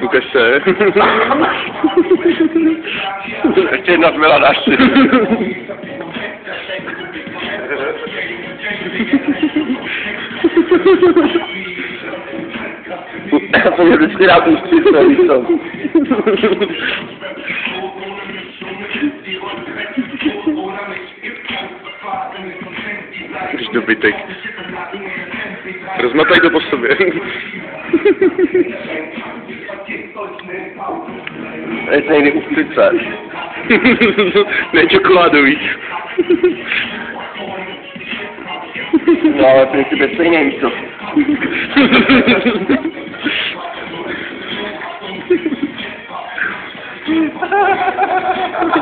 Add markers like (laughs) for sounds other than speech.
Ukaž se. (laughs) Ještě jedna zbyla dáš si. Jsem mě vždycky rád ústří, co víš Už dobytek. Rozmataj to po sobě. Teď nejde ústřice. ne čokoládový. No ale princip je stejný, víš co. Ha ha ha ha ha!